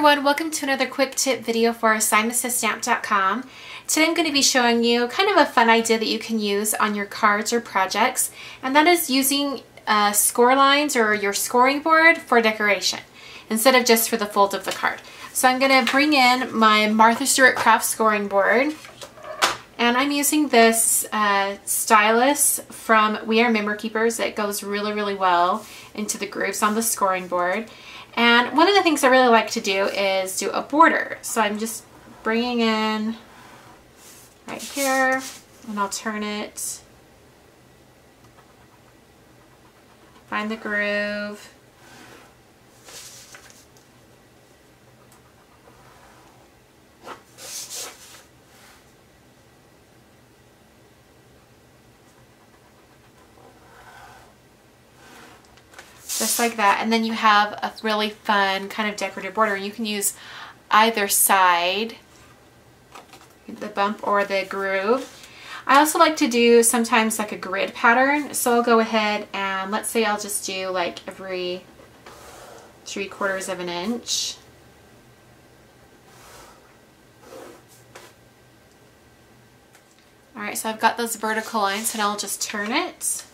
everyone, welcome to another quick tip video for simonsaysstamp.com. Today I'm going to be showing you kind of a fun idea that you can use on your cards or projects and that is using uh, score lines or your scoring board for decoration instead of just for the fold of the card. So I'm going to bring in my Martha Stewart Craft scoring board and I'm using this uh, stylus from We Are Memory Keepers. It goes really, really well into the grooves on the scoring board. And one of the things I really like to do is do a border. So I'm just bringing in right here and I'll turn it, find the groove, just like that. And then you have a really fun kind of decorative border. You can use either side, the bump or the groove. I also like to do sometimes like a grid pattern. So I'll go ahead and let's say I'll just do like every three quarters of an inch. All right, so I've got those vertical lines and I'll just turn it.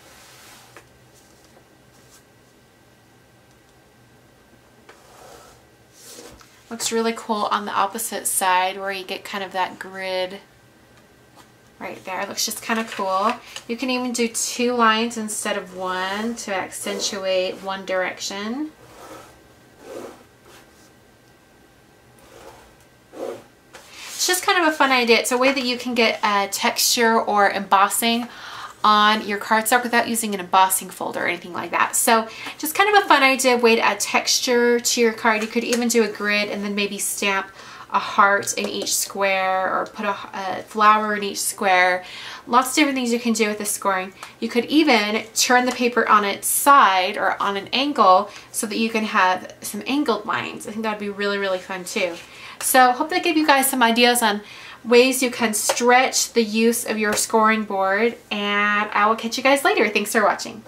Looks really cool on the opposite side where you get kind of that grid right there. It looks just kind of cool. You can even do two lines instead of one to accentuate one direction. It's just kind of a fun idea. It's a way that you can get a texture or embossing on your cardstock without using an embossing folder or anything like that. So just kind of a fun idea, way to add texture to your card. You could even do a grid and then maybe stamp a heart in each square or put a, a, flower in each square. Lots of different things you can do with this scoring. You could even turn the paper on its side or on an angle so that you can have some angled lines. I think that would be really, really fun too. So hope that gave you guys some ideas on ways you can stretch the use of your scoring board and I will catch you guys later. Thanks for watching.